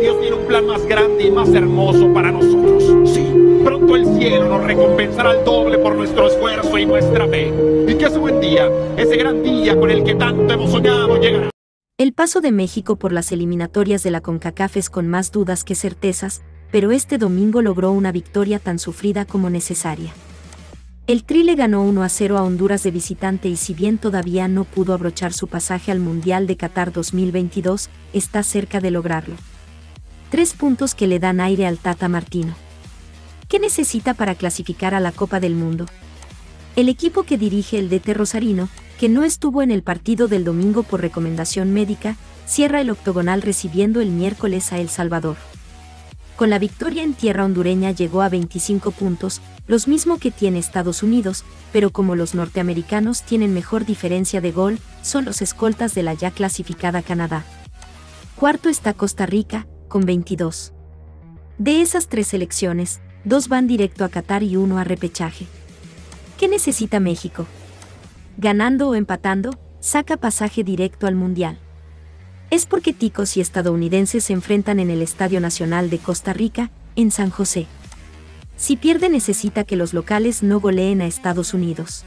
Dios tiene un plan más grande y más hermoso para nosotros. Sí, pronto el cielo nos recompensará al doble por nuestro esfuerzo y nuestra fe. Y que ese buen día, ese gran día con el que tanto hemos soñado, llegará. El paso de México por las eliminatorias de la CONCACAF es con más dudas que certezas, pero este domingo logró una victoria tan sufrida como necesaria. El Tri le ganó 1 a 0 a Honduras de visitante y si bien todavía no pudo abrochar su pasaje al Mundial de Qatar 2022, está cerca de lograrlo. Tres puntos que le dan aire al Tata Martino. ¿Qué necesita para clasificar a la Copa del Mundo? El equipo que dirige el DT Rosarino, que no estuvo en el partido del domingo por recomendación médica, cierra el octogonal recibiendo el miércoles a El Salvador. Con la victoria en tierra hondureña llegó a 25 puntos, los mismo que tiene Estados Unidos, pero como los norteamericanos tienen mejor diferencia de gol, son los escoltas de la ya clasificada Canadá. Cuarto está Costa Rica, con 22. De esas tres selecciones, dos van directo a Qatar y uno a repechaje. ¿Qué necesita México? ganando o empatando, saca pasaje directo al Mundial. Es porque ticos y estadounidenses se enfrentan en el Estadio Nacional de Costa Rica, en San José. Si pierde necesita que los locales no goleen a Estados Unidos.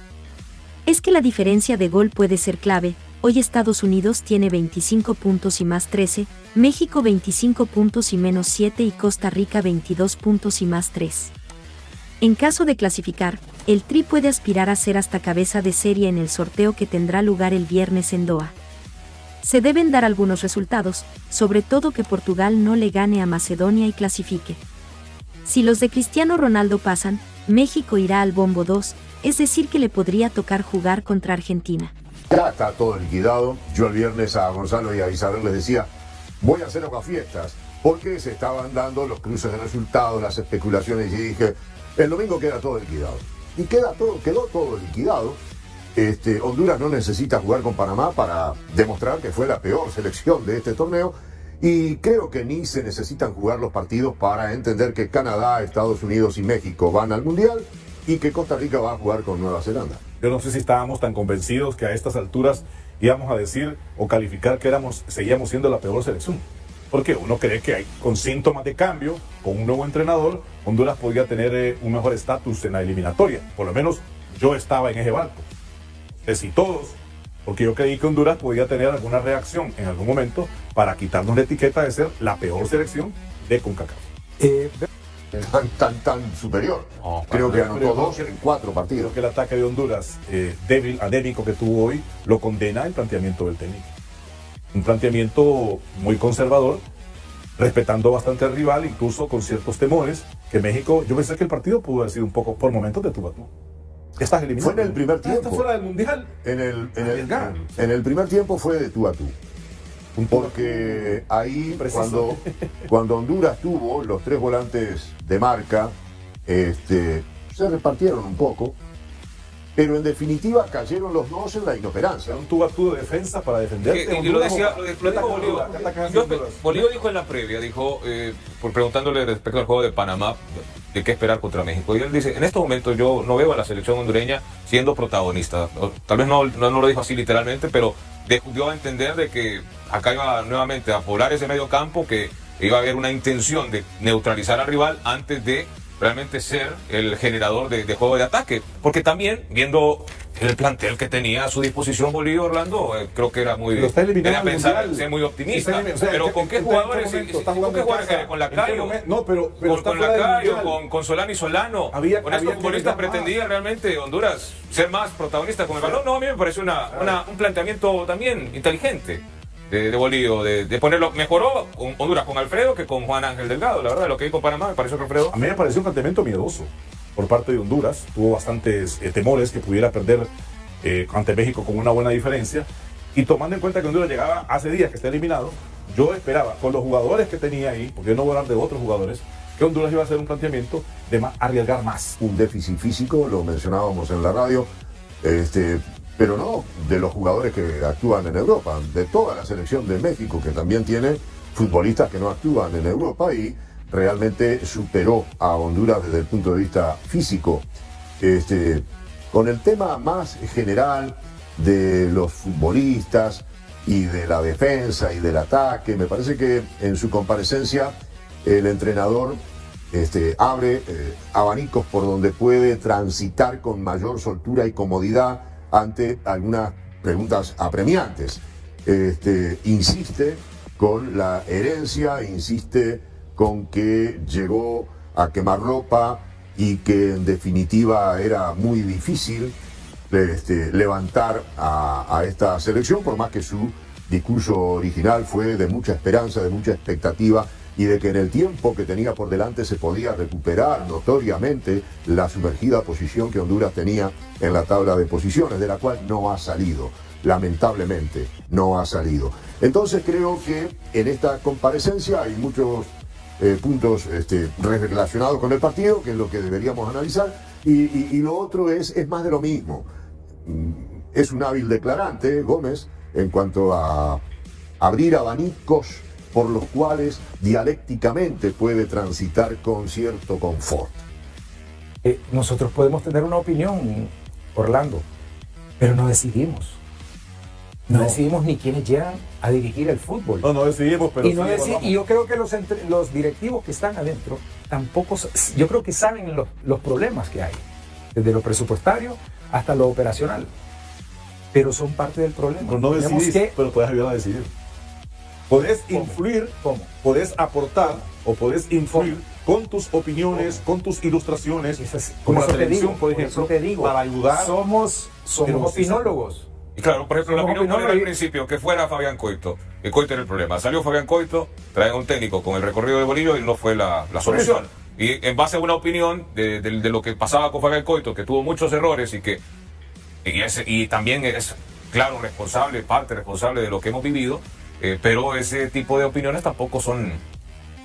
Es que la diferencia de gol puede ser clave, hoy Estados Unidos tiene 25 puntos y más 13, México 25 puntos y menos 7 y Costa Rica 22 puntos y más 3. En caso de clasificar, el Tri puede aspirar a ser hasta cabeza de serie en el sorteo que tendrá lugar el viernes en Doha. Se deben dar algunos resultados, sobre todo que Portugal no le gane a Macedonia y clasifique. Si los de Cristiano Ronaldo pasan, México irá al bombo 2, es decir que le podría tocar jugar contra Argentina. Ya está todo liquidado. Yo el viernes a Gonzalo y a Isabel les decía, voy a hacer fiestas, porque se estaban dando los cruces de resultados, las especulaciones, y dije, el domingo queda todo liquidado. Y queda todo, quedó todo liquidado. Este, Honduras no necesita jugar con Panamá para demostrar que fue la peor selección de este torneo. Y creo que ni se necesitan jugar los partidos para entender que Canadá, Estados Unidos y México van al Mundial y que Costa Rica va a jugar con Nueva Zelanda. Yo no sé si estábamos tan convencidos que a estas alturas íbamos a decir o calificar que éramos, seguíamos siendo la peor selección porque uno cree que hay, con síntomas de cambio, con un nuevo entrenador, Honduras podría tener eh, un mejor estatus en la eliminatoria. Por lo menos yo estaba en ese barco. si todos, porque yo creí que Honduras podía tener alguna reacción en algún momento para quitarnos la etiqueta de ser la peor selección de CONCACAF. Eh, tan, tan, tan superior. Creo que anotó dos en cuatro partidos. Creo que el ataque de Honduras, eh, débil, adébico que tuvo hoy, lo condena el planteamiento del técnico un planteamiento muy conservador, respetando bastante al rival, incluso con ciertos temores, que México, yo pensé que el partido pudo haber sido un poco por momentos de tu Estás eliminado. Fue en el primer tiempo. ¿Estás fuera del mundial? En el, en, el, en el primer tiempo fue de tú a tú. Porque ahí, cuando, cuando Honduras tuvo los tres volantes de marca, este, se repartieron un poco pero en definitiva cayeron los dos en la inoperancia. Un tubo a de defensa para defenderte. Y, lo decía, lo, dijo Bolívar. dijo en la previa, dijo, eh, por preguntándole respecto al juego de Panamá, de qué esperar contra México. Y él dice, en estos momentos yo no veo a la selección hondureña siendo protagonista. Tal vez no, no, lo dijo así literalmente, pero dio a entender de que acá iba nuevamente a poblar ese medio campo, que iba a haber una intención de neutralizar al rival antes de realmente ser el generador de, juego de ataque. Porque también, viendo el plantel que tenía a su disposición Bolívar Orlando, eh, creo que era muy era pensar ser muy optimista. pero ¿con qué jugadores? ¿Con la Cayo? No, pero, con, con, con Solano y Solano. Había, con estos futbolistas pretendía realmente Honduras ser más protagonista con el balón. No, a mí me parece una, un planteamiento también inteligente de, de Bolívar, de, ponerlo. Mejoró Honduras con Alfredo que con Juan Ángel Delgado, la verdad, lo que dijo Panamá me pareció que Alfredo. A mí me pareció un planteamiento miedoso por parte de Honduras. Tuvo bastantes eh, temores que pudiera perder eh, ante México con una buena diferencia. Y tomando en cuenta que Honduras llegaba hace días que está eliminado, yo esperaba, con los jugadores que tenía ahí, porque yo no voy a hablar de otros jugadores, que Honduras iba a hacer un planteamiento de más, arriesgar más. Un déficit físico, lo mencionábamos en la radio. Este, pero no de los jugadores que actúan en Europa, de toda la selección de México, que también tiene futbolistas que no actúan en Europa y realmente superó a Honduras desde el punto de vista físico. Este, con el tema más general de los futbolistas, y de la defensa y del ataque. Me parece que en su comparecencia el entrenador este, abre eh, abanicos por donde puede transitar con mayor soltura y comodidad ante algunas preguntas apremiantes. Este, insiste con la herencia, insiste con que llegó a quemar ropa y que en definitiva era muy difícil este, levantar a, esta selección, por más que su discurso original fue de mucha esperanza, de mucha expectativa y de que en el tiempo que tenía por delante se podía recuperar notoriamente la sumergida posición que Honduras tenía en la tabla de posiciones, de la cual no ha salido, lamentablemente no ha salido. Entonces creo que en esta comparecencia hay muchos eh, puntos este, relacionados con el partido, que es lo que deberíamos analizar, y, lo otro es, es más de lo mismo. Es un hábil declarante, Gómez, en cuanto a abrir abanicos por los cuales dialécticamente puede transitar con cierto confort. Eh, nosotros podemos tener una opinión, Orlando, pero no decidimos. No, decidimos ni quiénes llegan a dirigir el fútbol. No, no decidimos, pero y, yo creo que los, los directivos que están adentro tampoco, yo creo que saben los, los problemas que hay, desde lo presupuestario hasta lo operacional. Pero son parte del problema. Pero no decidís, pero puedes ayudar a decidir. Podés influir, ¿Cómo? podés aportar o podés influir con tus opiniones, con tus ilustraciones, como la televisión, por ejemplo, te digo, para ayudar. Somos, somos opinólogos. Y claro, por ejemplo, la opinión era al principio que fuera Fabián Coito. Que Coito era el problema. Salió Fabián Coito, trae un técnico con el recorrido de Bolillo y no fue la, solución. Y en base a una opinión de, lo que pasaba con Fabián Coito, que tuvo muchos errores y que y, y también es, claro, responsable, parte responsable de lo que hemos vivido, eh, pero ese tipo de opiniones tampoco son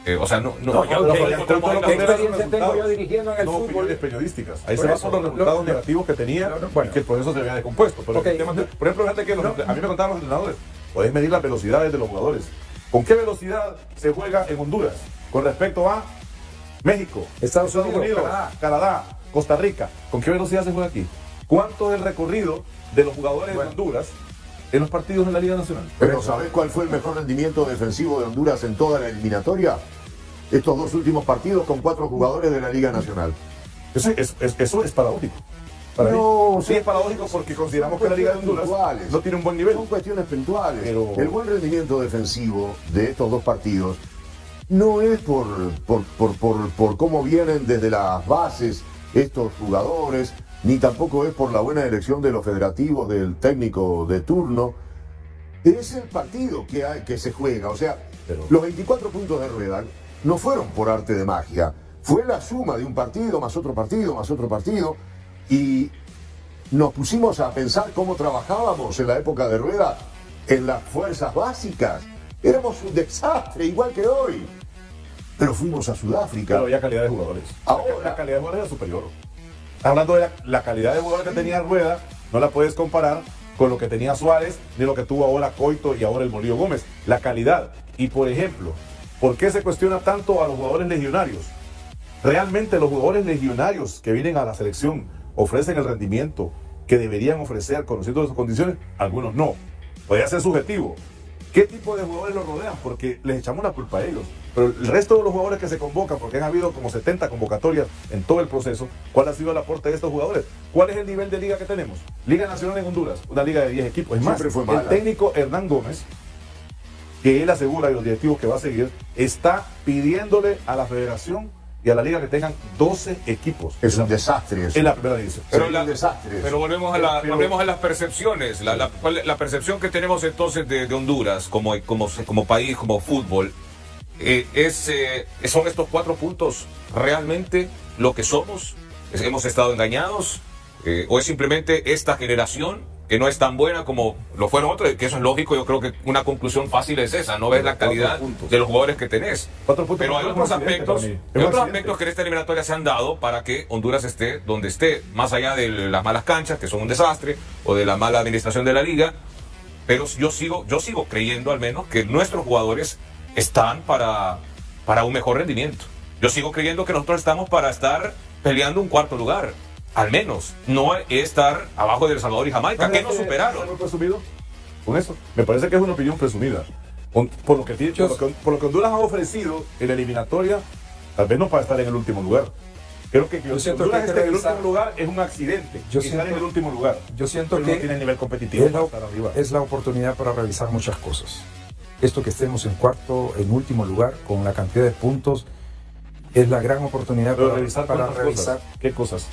eh, o sea, no, no, no yo, ¿Qué experiencia tengo yo dirigiendo en el no, fútbol? opiniones periodísticas. Ahí se basan los resultados negativos que tenía bueno. y que el proceso se había descompuesto. Pero por ejemplo, fíjate que a mí me contaban los entrenadores, podés medir las velocidades de los jugadores. ¿Con qué velocidad se juega en Honduras con respecto a México, Estados, Unidos, Canadá. Costa Rica? ¿Con qué velocidad se juega aquí? ¿Cuánto es el recorrido de los jugadores de Honduras en los partidos de la Liga Nacional. Pero ¿sabés cuál fue el mejor rendimiento defensivo de Honduras en toda la eliminatoria? Estos dos últimos partidos con cuatro jugadores de la Liga Nacional. Eso es, eso es paradójico. no, sí es paradójico porque consideramos que la Liga de Honduras no tiene un buen nivel. Son cuestiones puntuales. Pero... El buen rendimiento defensivo de estos dos partidos no es por, por, por, por cómo vienen desde las bases estos jugadores, ni tampoco es por la buena elección de los federativos, del técnico de turno. Es el partido que, hay, que se juega. O sea, los 24 puntos de rueda no fueron por arte de magia. Fue la suma de un partido, más otro partido, más otro partido. Y nos pusimos a pensar cómo trabajábamos en la época de rueda en las fuerzas básicas. Éramos un desastre, igual que hoy. Pero fuimos a Sudáfrica. Pero había calidad de jugadores. Ahora, la calidad de jugadores era superior hablando de la, calidad de jugador que tenía Rueda, no la puedes comparar con lo que tenía Suárez, ni lo que tuvo ahora Coito y ahora el Molío Gómez. La calidad. Y por ejemplo, ¿por qué se cuestiona tanto a los jugadores legionarios? Realmente los jugadores legionarios que vienen a la selección ofrecen el rendimiento que deberían ofrecer conociendo sus condiciones, algunos no. Podría ser subjetivo, ¿Qué tipo de jugadores los rodean? Porque les echamos la culpa a ellos. Pero el resto de los jugadores que se convocan, porque han habido como 70 convocatorias en todo el proceso, ¿cuál ha sido el aporte de estos jugadores? ¿Cuál es el nivel de liga que tenemos? Liga Nacional en Honduras, una liga de 10 equipos. Es más, el técnico Hernán Gómez, que él asegura y los directivos que va a seguir, está pidiéndole a la federación y a la liga que tengan 12 equipos. Es un desastre eso. Es la primera división. Pero, un desastre pero volvemos, a volvemos a las percepciones. La, la, percepción que tenemos entonces de, Honduras como, como, como país, como fútbol, eh, es, eh, ¿son estos cuatro puntos realmente lo que somos? ¿Hemos estado engañados? Eh, ¿O es simplemente esta generación que no es tan buena como lo fueron otros, que eso es lógico, yo creo que una conclusión fácil es esa, no ves la calidad de los jugadores que tenés. Pero hay otros aspectos, hay otros aspectos que en esta eliminatoria se han dado para que Honduras esté donde esté, más allá de las malas canchas, que son un desastre, o de la mala administración de la liga, pero yo sigo, yo sigo creyendo al menos que nuestros jugadores están para, para un mejor rendimiento. Yo sigo creyendo que nosotros estamos para estar peleando un cuarto lugar. Al menos, no estar abajo de El Salvador y Jamaica, que nos superaron. con eso. Me parece que es una opinión presumida. Por lo que, por lo que, por lo que Honduras ha ofrecido en la eliminatoria, tal vez no para estar en el último lugar. Creo que, que Honduras esté en el último lugar es un accidente. Yo siento, en el último lugar. Yo siento que no tiene nivel competitivo es la, es la oportunidad para revisar muchas cosas. Esto que estemos en cuarto, en último lugar, con la cantidad de puntos, es la gran oportunidad para revisar. Para revisar. ¿Qué cosas?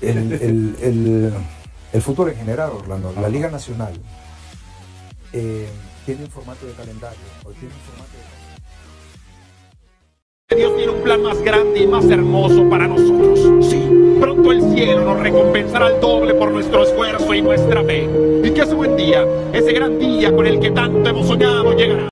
El, el, el, el, fútbol en general, Orlando, la Liga Nacional. Eh, tiene un formato de calendario o tiene un formato de... Dios tiene un plan más grande y más hermoso para nosotros. Sí, pronto el cielo nos recompensará al doble por nuestro esfuerzo y nuestra fe. Y que ese buen día, ese gran día con el que tanto hemos soñado, llegará.